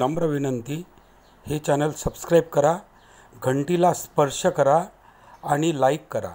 नम्र विनंती हे चॅनल सबस्क्राईब करा घंटीला स्पर्श करा आणि लाईक करा.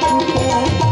Thank you.